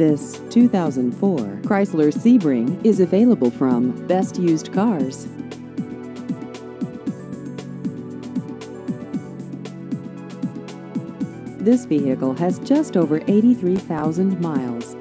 This 2004 Chrysler Sebring is available from Best Used Cars. This vehicle has just over 83,000 miles.